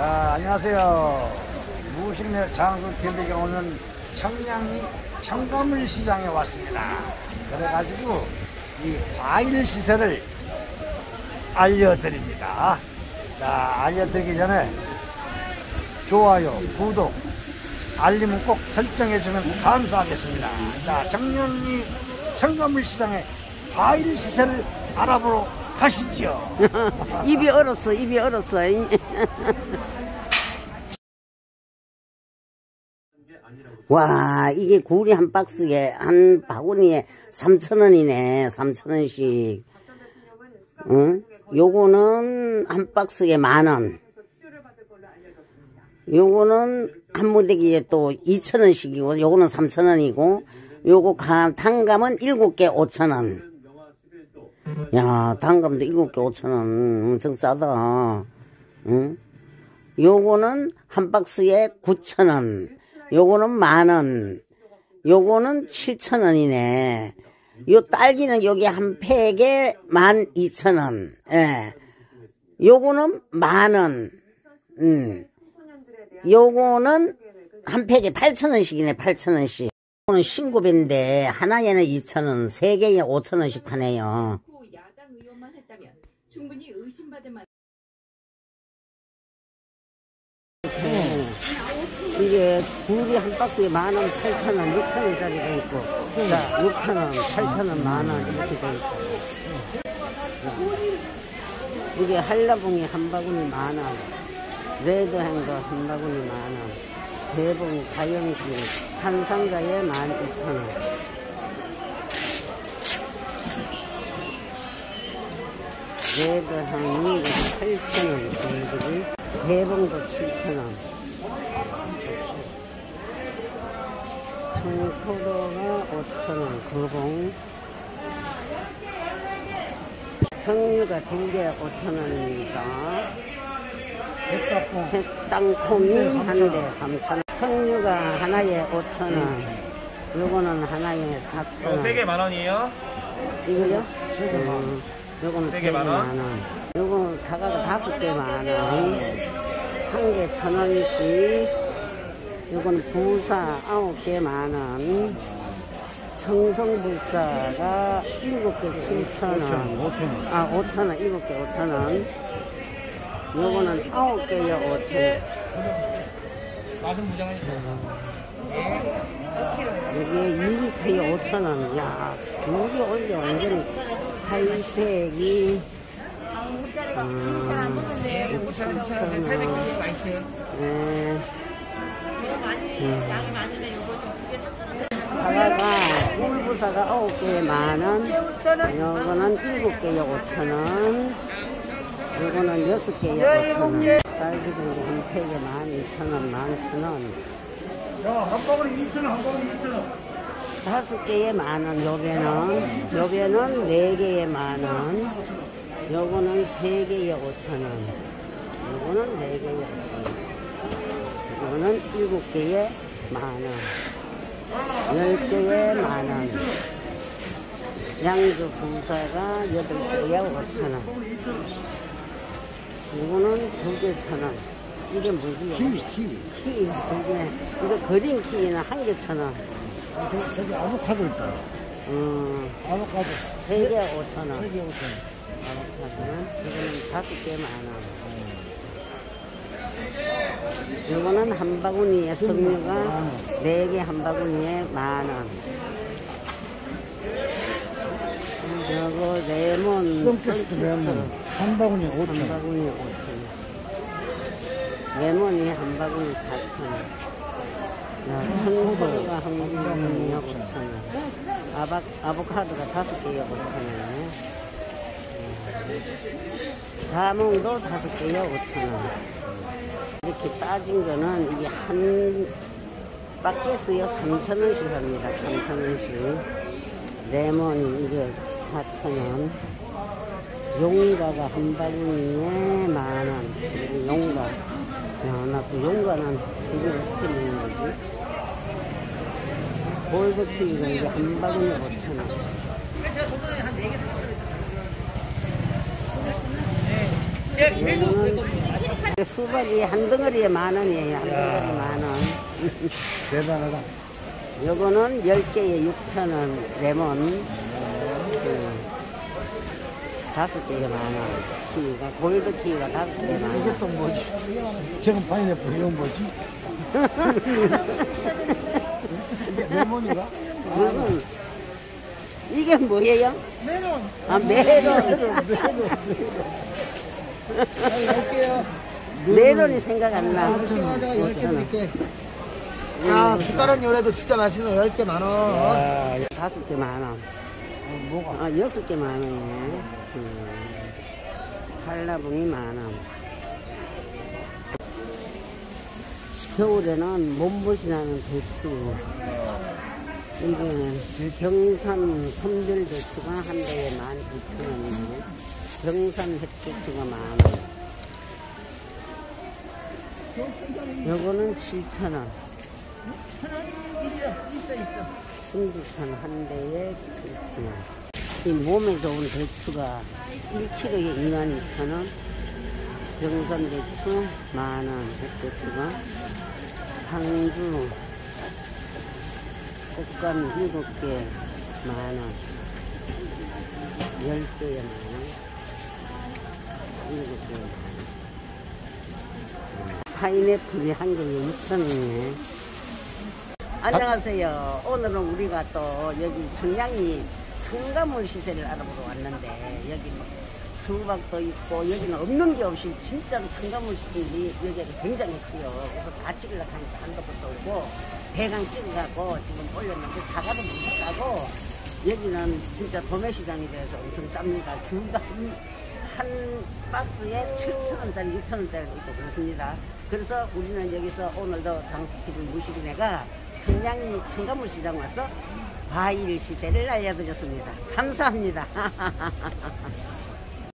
자, 안녕하세요. 무신의 장수 TV가 오는 청량리 청가물 시장에 왔습니다. 그래가지고 이 과일 시세를 알려드립니다. 자, 알려드리기 전에 좋아요, 구독, 알림은 꼭 설정해주면 감사하겠습니다. 자, 청량리 청가물 시장의 과일 시세를 알아보러 가시죠. 입이 얼었어, 입이 얼었어. 와, 이게 굴이 한 박스에, 한 바구니에 3,000원이네. 3,000원씩. 응? 요거는 한 박스에 만원. 요거는 한 무대기에 또 2,000원씩이고, 요거는 3,000원이고, 요거 감, 단감은 7개 5,000원. 야, 단감도 7개 5,000원. 엄청 싸다. 응? 요거는 한 박스에 9,000원. 요거는 만 원. 요거는 7,000원이네. 요 딸기는 여기 한 팩에 12,000원. 예. 요거는 만 원. 음. 요거는 한 팩에 8,000원씩이네, 8,000원씩. 요거는 신고배인데, 하나에는 2,000원, 세 개에 5,000원씩 파네요. 고 야당 의원만 했다면 충분히 의심받을 만. 이게 굴이 한 박스에 만 원, 팔천 원, 육천 원짜리가 있고, 자, 육천 원, 팔천 원, 만 원 이렇게 돼 있고. 이게 한라봉이 한 바구니 만 원, 레드향 거 한 바구니 만 원, 대봉 자연식 한 상자에 만 이천 원. 레드향이 8천원 정도지, 대봉도 7천원. 청포도가 5,000원, 거봉. 석류가 두개 5,000원입니다. 땅콩이 한 되 3,000원. 석류가 하나에 5,000원. 요거는 하나에 4,000원. 세개 만 원이에요? 이거요? 음, 요거는 세개 세개 만만 원? 원. 요거 사과가 다섯 개 만 원. 한 개 천 원씩. 요거는 부사 아홉 개 만 원. 청송 부사가 일곱 개 칠천 원. 아, 오천 원, 일곱 개 오천 원. 요거는 아홉 개에 오천 원. 여기에 2리터에 5천 원. 야, 물이 올려 완전히 6천 원. 네. 사과가 꿀부사가 9개에 만원 요거는 7개에 5천원 요거는 6개에 5천원 딸기도 한 팩에 12,000원 11,000원 야, 한 바구니 2,000원, 한 바구니 2,000원. 다섯 개에 만 원 요배는 요배는 네 개에 만 원 요거는 세 개에 5천원 요거는 네 개에 5천원 요거는 일곱 개에 만 원 열 개에 만 원 양주 부사가 여덟 개에 5천원 이거는 두 개 천 원 이게 뭐지? 키위, 키위. 키, 두 개. 이거 green 키위는 한 개 천 원 저기, 저기 아보카도 있다. 음, 아보카도. 세개 오천 원. 3개 5,000원. 아보카도는 이거는 다섯 개만 원. 이거는 한 바구니에 석류가 네 개 한 바구니에 만 원. 이거 레몬 썬키스트 레몬. 한 바구니 한 5,000원. 바구니에 오천 원. 레몬이 한 바구니 사천 원. 야, 청포도가 한 바구니에 오천 원. 아바, 아보카도가 다섯 개에 오천 원. 자몽도 다섯 개에 원. 이렇게 따진 거는 이게 한 박스에 3,000원씩 합니다. 3,000원씩. 레몬이 이게 4,000원. 용가가 한 바구니에 만 원. 그리고 용가. 야, 나그 용가는 어떻게 먹는 거지? 볼베키가 이게 한 바구니에 5,000원. 제가 계속 이거는 수박이 한 덩어리에 만 원이에요. 한 덩어리 만 원. 대단하다. 요거는 10개에 6천 원 레몬. 그, 다섯 만 원. 키위가 골드 키위가 다섯 만 원. 이게 또 뭐지? 저건 파인애플, 이건 뭐지? 이건 이게 뭐예요? 메론. 아 메론. 메론이 생각 안 나. 제가 10개 드릴게. 음. 자, 다른 요래도 진짜 맛있는 10개 만 원. 아, 다섯 개만 원. 뭐가? 아 여섯 개 만 원이네. 음. 칼라봉이 만 원. 겨울에는 몸보신하는 대추. 이거는 경산 선별 대추가 한 대에 만 이천 원이네. 경산 햇대추가 만 원. 요거는 7천 원. 순두산 한 대에 7천 원. 이 몸에 좋은 대추가 1kg에 2만 2천 원. 병산 대추 만 원. 햇대추가 상주 꽃감 7개 만 원. 10개에 만 원. 7개에 만 원. 파인애플이 한 개에 6,000원이네. 안녕하세요. 오늘은 우리가 또 여기 청량리 청가물 시세를 알아보러 왔는데 여기 뭐 수박도 있고 여기는 없는 게 없이 진짜로 청가물 시세이 여기가 굉장히 커요. 그래서 다 찍으려고 하니까 한도부터 오고 배강 찍어가고 지금 올렸는데 사과도 못 가고 여기는 진짜 도매시장이 돼서 엄청 쌉니다. 귤가 한, 한 박스에 7,000원짜리, 6,000원짜리도 있고 그렇습니다. 그래서 우리는 여기서 오늘도 장수TV 무식인애가 청량리 청가물 시장 와서 과일 시세를 알려드렸습니다. 감사합니다.